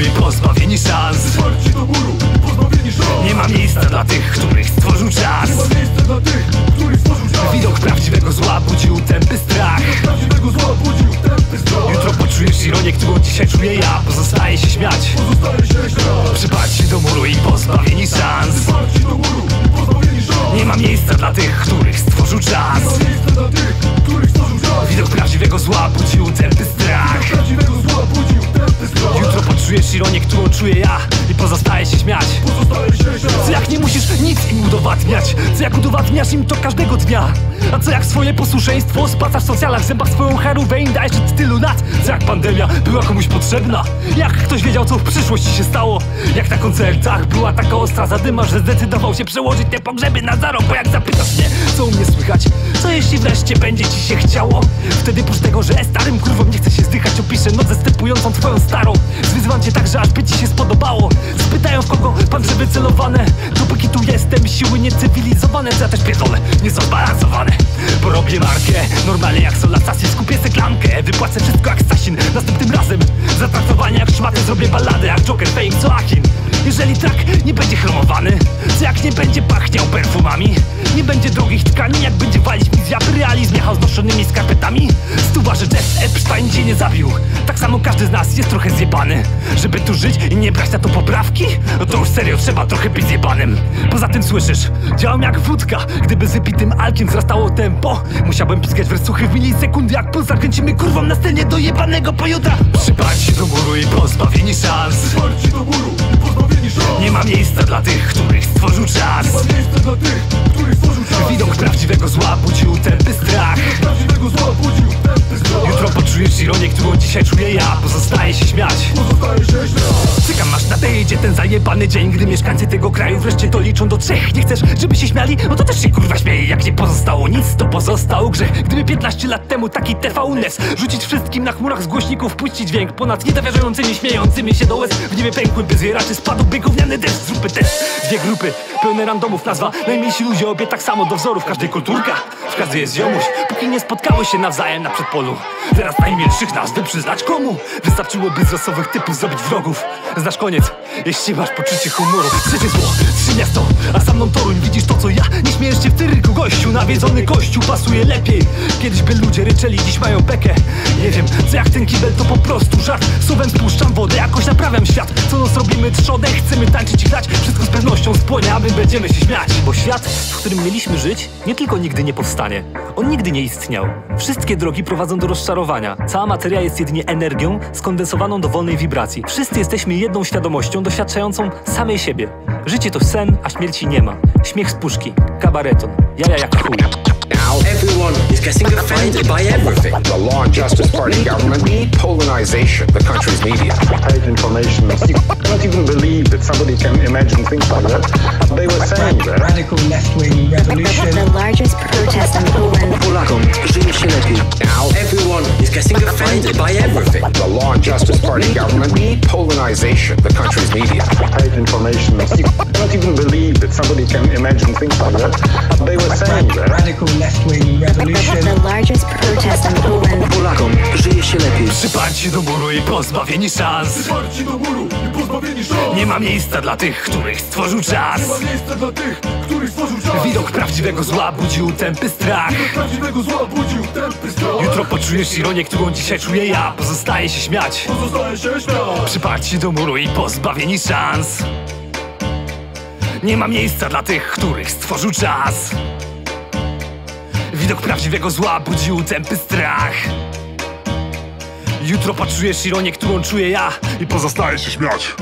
Zły pozbawieni szans. Zwarci do muru, pozbawieni szans Nie ma miejsca dla tych, których stworzył czas. Nie ma miejsca dla tych, których stworzył czuję ja I pozostaje się śmiać. Co jak nie musisz nic im udowadniać? Co jak udowadniasz im to każdego dnia? A co jak swoje posłuszeństwo spacasz w socjalach W zębach swoją Haruvane dajesz od tylu lat Co jak pandemia była komuś potrzebna? Jak ktoś wiedział co w przyszłości się stało? Jak na koncertach była taka ostra zadyma Że zdecydował się przełożyć te pogrzeby na zarok Bo jak zapytasz mnie co u mnie słychać? Co jeśli wreszcie będzie ci się chciało? Wtedy prócz tego, że starym kurwom nie chce się zdychać Opiszę noc zastępującą twoją starą. Zwyzywam cię tak, wycelowane Dopóki tu jestem siły niecywilizowane ja też pierdolę, nie są zbalansowane. Porobię markę, normalnie jak sol asasyn Skupię se klamkę, wypłacę wszystko jak Sasin. Następnym razem za traktowanie jak szmatę Zrobię balladę jak Joker, fame co Achin jeżeli track nie będzie chromowany Co jak nie będzie pachniał perfumami. Nie będzie drogich tkanin Jak będzie walić mi z japy realizm Jechał z noszonymi skarpetami. Stuwa, że Jeff Epstein cię nie zabił. Tak samo każdy z nas jest trochę zjebany. Żeby tu żyć i nie brać na to poprawki? No to już serio trzeba trochę być zjebanym. Poza tym słyszysz, działam jak wódka. Gdyby z wypitym alkiem wzrastało tempo Musiałbym piskać wersuchy w milisekundy Jak puls zakręcimy kurwą na scenie do jebanego pojutra. Przypatrzcie do muru i pozbawieni szans. Zwarci do muru i pozbawieni szans. Nie ma miejsca dla tych, których stworzył czas. Nie ma miejsca dla tych, których stworzył czas. Widok prawdziwego zła budził ironię, którą dzisiaj czuję ja Pozostaje się śmiać. Pozostaje się śmiać Czekam aż nadejdzie ten zajebany dzień Gdy mieszkańcy tego kraju wreszcie doliczą do trzech. Nie chcesz, żeby się śmiali? No to też się kurwa śmieje Jak nie pozostało nic, to pozostał grzech. Gdyby 15 lat temu taki TV UNES Rzucić wszystkim na chmurach z głośników Puścić dźwięk ponad niedowierzającymi Śmiejącymi się do łez W niebie pękłyby zwieraczy Spadłby gówniany deszcz. Zróbmy test Dwie grupy, pełne randomów. Nazwa najmilsi ludzie obie tak samo do wzorów. Każdej kulturka, w każdej jest ziomuś Nie spotkały się nawzajem na przedpolu. Teraz najmilszych nazwy przyznać komu? Wystarczyłoby z losowych typów zrobić wrogów. Znasz koniec, jeśli masz poczucie humoru Trzecie zło, trzy miasto, a za mną Toruń Widzisz to co ja? Nie śmiejesz się w tyryku gościu. Nawiedzony kościół pasuje lepiej. Kiedyś by ludzie ryczeli, dziś mają bekę Nie wiem, co jak ten kibel to po prostu żart. Słowem spuszczam wodę, jakoś naprawiam świat. Co noc robimy trzodę, chcemy tańczyć i grać My będziemy się śmiać. Bo świat, w którym mieliśmy żyć, nie tylko nigdy nie powstanie. On nigdy nie istniał. Wszystkie drogi prowadzą do rozczarowania. Cała materia jest jedynie energią skondensowaną do wolnej wibracji. Wszyscy jesteśmy jedną świadomością doświadczającą samej siebie. Życie to sen, a śmierci nie ma. Śmiech z puszki, kabareton, jaja jak chuj everyone is getting offended by everything. The Law and Justice Party government polonization of the country's media. Hate information. You cannot even believe that somebody can imagine things like that. They were saying that. radical left-wing revolution. The largest protest in Poland. Polakom żyje się lepiej. Now everyone is getting offended by everything. The Law and Justice Party government polonization of the country's media. Hate information. You cannot even believe that somebody can imagine things like that. They were saying that. Radical left-wing revolution. The largest protest in Poland. Żyje się lepiej. Przyparci do muru i pozbawieni szans. Zwarci do muru i pozbawieni szans. Nie ma miejsca dla tych, których stworzył czas. Nie ma miejsca dla tych, których stworzył czas. Widok prawdziwego zła budził tępy strach. Prawdziwego zła budził tępy strach. Jutro poczujesz ironię, którą dzisiaj czuję ja. Pozostaje się śmiać. Pozostaje się śmiać. Przyparci do muru i pozbawieni szans. Nie ma miejsca dla tych, których stworzył czas. Widok prawdziwego zła budził tępy strach Jutro poczujesz ironię, którą czuję ja. I pozostaje się śmiać